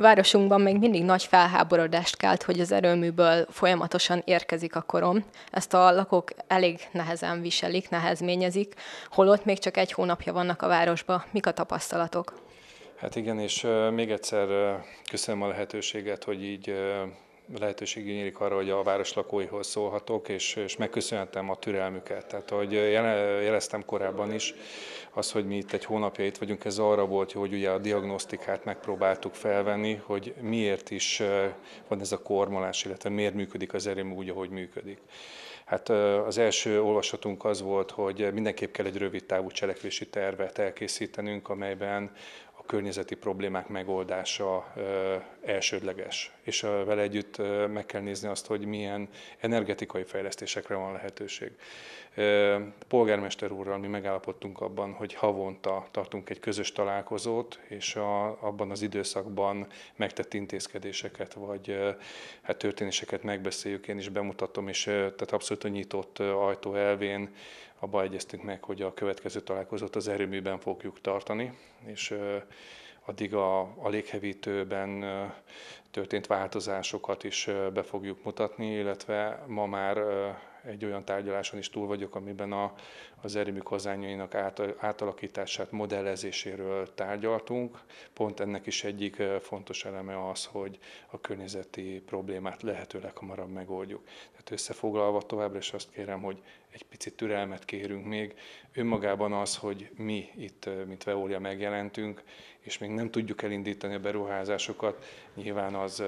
Városunkban még mindig nagy felháborodást kelt, hogy az erőműből folyamatosan érkezik a korom. Ezt a lakók elég nehezen viselik, nehezményezik, holott még csak egy hónapja vannak a városba. Mik a tapasztalatok? Hát igen, és még egyszer köszönöm a lehetőséget, hogy így lehetőség nyílik arra, hogy a város lakóihoz szólhatok, és, és megköszönhetem a türelmüket. Tehát, ahogy jeleztem korábban is, az, hogy mi itt egy hónapja itt vagyunk, ez arra volt, hogy ugye a diagnosztikát megpróbáltuk felvenni, hogy miért is van ez a kormolás, illetve miért működik az erőmű úgy, ahogy működik. Hát az első olvasatunk az volt, hogy mindenképp kell egy rövid távú cselekvési tervet elkészítenünk, amelyben környezeti problémák megoldása elsődleges, és vele együtt meg kell nézni azt, hogy milyen energetikai fejlesztésekre van lehetőség. Polgármester úrral mi megállapodtunk abban, hogy havonta tartunk egy közös találkozót, és a, abban az időszakban megtett intézkedéseket, vagy hát történéseket megbeszéljük, én is bemutatom, és tehát abszolút nyitott ajtó elvén abba egyeztünk meg, hogy a következő találkozót az erőműben fogjuk tartani, és addig a, a léghevítőben történt változásokat is be fogjuk mutatni, illetve ma már egy olyan tárgyaláson is túl vagyok, amiben a, az erőmű kozányainak át, átalakítását, modellezéséről tárgyaltunk. Pont ennek is egyik fontos eleme az, hogy a környezeti problémát lehetőleg hamarabb megoldjuk. Tehát összefoglalva továbbra is azt kérem, hogy egy picit türelmet kérünk még. Önmagában az, hogy mi itt, mint Veolia megjelentünk, és még nem tudjuk elindítani a beruházásokat, nyilván az,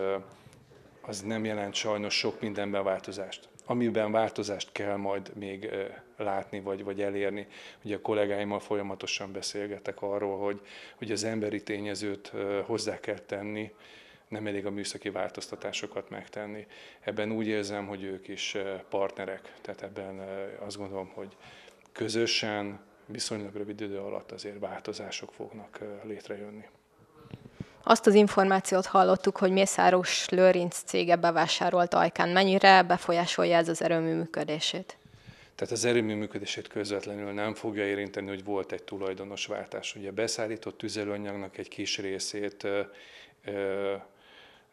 az nem jelent sajnos sok mindenben változást amiben változást kell majd még látni vagy, vagy elérni. Ugye a kollégáimmal folyamatosan beszélgetek arról, hogy, hogy az emberi tényezőt hozzá kell tenni, nem elég a műszaki változtatásokat megtenni. Ebben úgy érzem, hogy ők is partnerek, tehát ebben azt gondolom, hogy közösen, viszonylag rövid idő alatt azért változások fognak létrejönni. Azt az információt hallottuk, hogy Mészáros Lőrinc cége bevásárolt Ajkán. Mennyire befolyásolja ez az erőmű működését? Tehát az erőmű működését közvetlenül nem fogja érinteni, hogy volt egy tulajdonosváltás. Ugye beszállított tüzelőanyagnak egy kis részét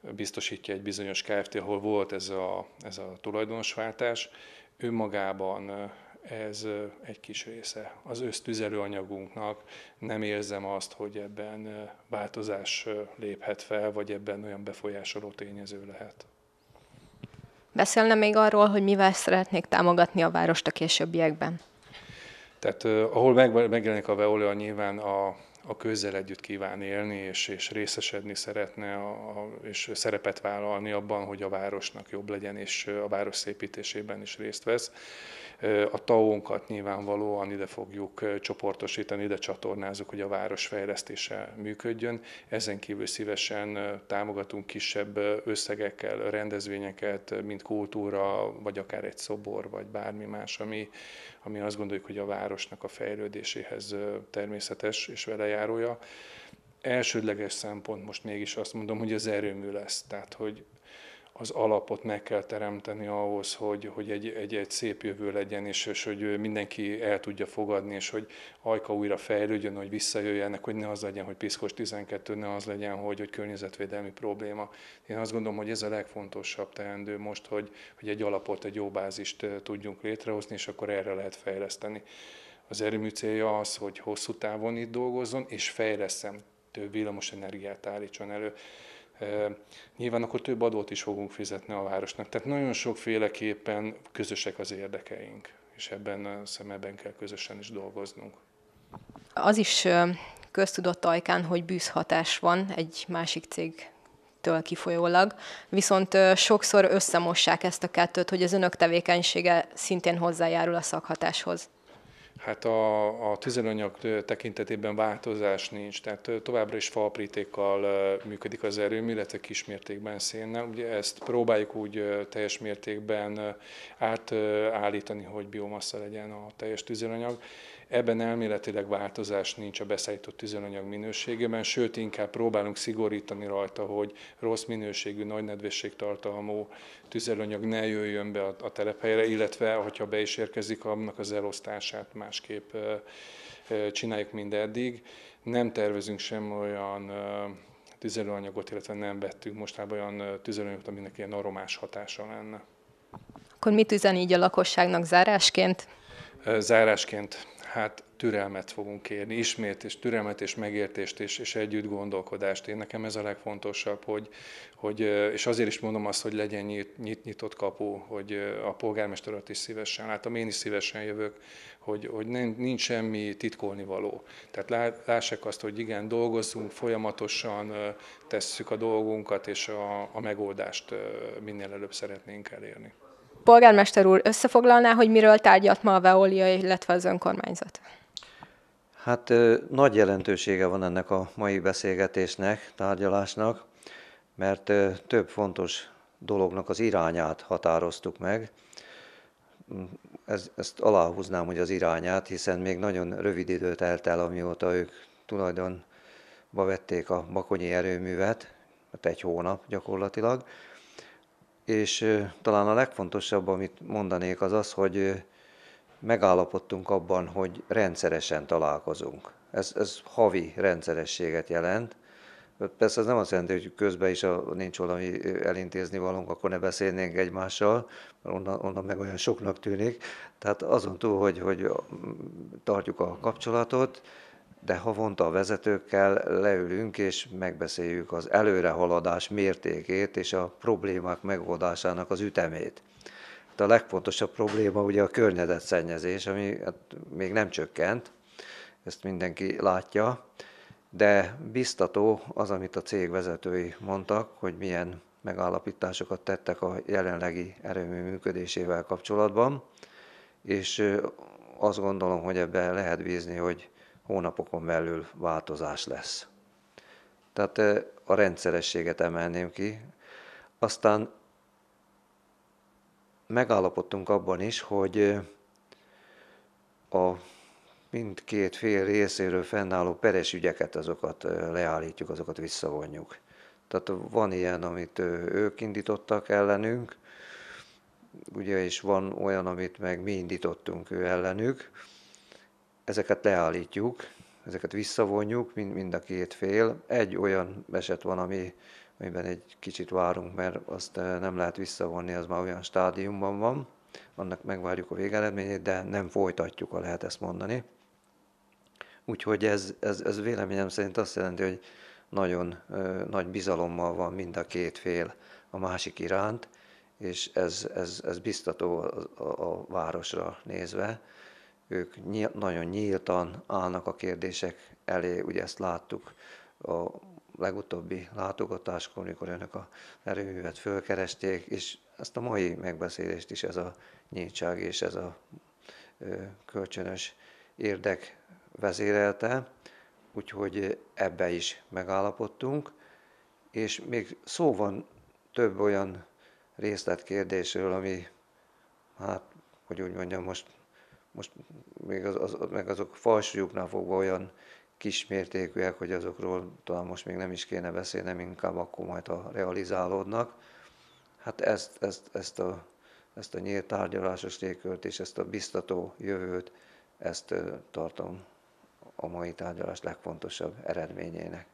biztosítja egy bizonyos Kft., ahol volt ez a, ez a tulajdonosváltás. Ő magában ez egy kis része. Az össztüzelőanyagunknak nem érzem azt, hogy ebben változás léphet fel, vagy ebben olyan befolyásoló tényező lehet. Beszélne még arról, hogy mivel szeretnék támogatni a várost a későbbiekben? Tehát ahol megjelenik a Veolia, nyilván a, a közzel együtt kíván élni, és, és részesedni szeretne, a, a, és szerepet vállalni abban, hogy a városnak jobb legyen, és a város szépítésében is részt vesz. A tao nyilvánvalóan ide fogjuk csoportosítani, ide csatornázunk, hogy a város fejlesztése működjön. Ezen kívül szívesen támogatunk kisebb összegekkel rendezvényeket, mint kultúra, vagy akár egy szobor, vagy bármi más, ami, ami azt gondoljuk, hogy a városnak a fejlődéséhez természetes és velejárója. Elsődleges szempont most mégis azt mondom, hogy az erőmű lesz. Tehát, hogy az alapot meg kell teremteni ahhoz, hogy, hogy egy, egy, egy szép jövő legyen, és, és hogy mindenki el tudja fogadni, és hogy Ajka újra fejlődjön, hogy visszajöjjenek, hogy ne az legyen, hogy Piszkos 12, ne az legyen, hogy, hogy környezetvédelmi probléma. Én azt gondolom, hogy ez a legfontosabb teendő most, hogy, hogy egy alapot, egy jó bázist tudjunk létrehozni, és akkor erre lehet fejleszteni. Az erőmű célja az, hogy hosszú távon itt dolgozzon, és fejleszem, több villamos energiát állítson elő nyilván akkor több adót is fogunk fizetni a városnak. Tehát nagyon sokféleképpen közösek az érdekeink, és ebben a szemeben kell közösen is dolgoznunk. Az is köztudott ajkán, hogy bűzhatás van egy másik cég től kifolyólag, viszont sokszor összemossák ezt a kettőt, hogy az önök tevékenysége szintén hozzájárul a szakhatáshoz. Hát a, a tüzelőanyag tekintetében változás nincs, tehát továbbra is falprítékkal működik az erőmű, illetve kismértékben szénnel. Ugye ezt próbáljuk úgy teljes mértékben átállítani, hogy biomassa legyen a teljes tüzelőanyag. Ebben elméletileg változás nincs a beszállított tüzelőanyag minőségében, sőt inkább próbálunk szigorítani rajta, hogy rossz minőségű, nagy nedvességtartalmú tüzelőanyag ne jöjjön be a, a telephelyre, illetve hogyha be is érkezik, annak az elosztását másképp csináljuk, mint eddig. Nem tervezünk sem olyan tüzelőanyagot, illetve nem vettünk mostában olyan tüzelőanyagot, aminek ilyen aromás hatása lenne. Akkor mit üzen így a lakosságnak zárásként? Zárásként, hát türelmet fogunk kérni, ismét, és türelmet és megértést és, és együtt gondolkodást. Én nekem ez a legfontosabb, hogy, hogy, és azért is mondom azt, hogy legyen nyit, nyit, nyitott kapu, hogy a polgármester is szívesen látom, én is szívesen jövök, hogy, hogy nincs semmi titkolni való. Tehát lássák azt, hogy igen, dolgozzunk, folyamatosan tesszük a dolgunkat, és a, a megoldást minél előbb szeretnénk elérni. Polgármester úr összefoglalná, hogy miről tárgyalt ma a Veolia, illetve az önkormányzat? Hát nagy jelentősége van ennek a mai beszélgetésnek, tárgyalásnak, mert több fontos dolognak az irányát határoztuk meg. Ez, ezt aláhúznám, hogy az irányát, hiszen még nagyon rövid időt telt el, amióta ők tulajdonba vették a bakonyi erőművet, hát egy hónap gyakorlatilag, és talán a legfontosabb, amit mondanék, az az, hogy megállapodtunk abban, hogy rendszeresen találkozunk. Ez, ez havi rendszerességet jelent. Persze ez nem azt jelenti, hogy közben is a, nincs valami elintézni valunk, akkor ne beszélnénk egymással, mert onnan, onnan meg olyan soknak tűnik. Tehát azon túl, hogy, hogy tartjuk a kapcsolatot, de havonta a vezetőkkel leülünk és megbeszéljük az előrehaladás mértékét és a problémák megoldásának az ütemét. A legfontosabb probléma ugye a környezetszennyezés, ami hát még nem csökkent, ezt mindenki látja, de biztató az, amit a cég vezetői mondtak, hogy milyen megállapításokat tettek a jelenlegi erőmű működésével kapcsolatban, és azt gondolom, hogy ebben lehet bízni, hogy hónapokon belül változás lesz. Tehát a rendszerességet emelném ki. Aztán megállapodtunk abban is, hogy a mindkét fél részéről fennálló peres ügyeket, azokat leállítjuk, azokat visszavonjuk. Tehát van ilyen, amit ők indítottak ellenünk, ugye, és van olyan, amit meg mi indítottunk ő ellenük ezeket leállítjuk, ezeket visszavonjuk, mind, mind a két fél. Egy olyan eset van, ami, amiben egy kicsit várunk, mert azt eh, nem lehet visszavonni, az már olyan stádiumban van, annak megvárjuk a végeredményét, de nem folytatjuk, ha lehet ezt mondani. Úgyhogy ez, ez, ez véleményem szerint azt jelenti, hogy nagyon ö, eh, nagy bizalommal van mind a két fél a másik iránt, és ez, ez, ez biztató a, a, a városra nézve ők nagyon nyíltan állnak a kérdések elé, ugye ezt láttuk a legutóbbi látogatáskor, amikor önök a erőművet fölkeresték, és ezt a mai megbeszélést is ez a nyíltság és ez a kölcsönös érdek vezérelte, úgyhogy ebbe is megállapodtunk, és még szó van több olyan részletkérdésről, ami, hát, hogy úgy mondjam, most most még az, az, meg azok falsúlyuknál fogva olyan kismértékűek, hogy azokról talán most még nem is kéne beszélnem, inkább akkor majd a realizálódnak. Hát ezt, ezt, ezt, a, ezt a nyílt tárgyalásos légkört és ezt a biztató jövőt, ezt tartom a mai tárgyalás legfontosabb eredményének.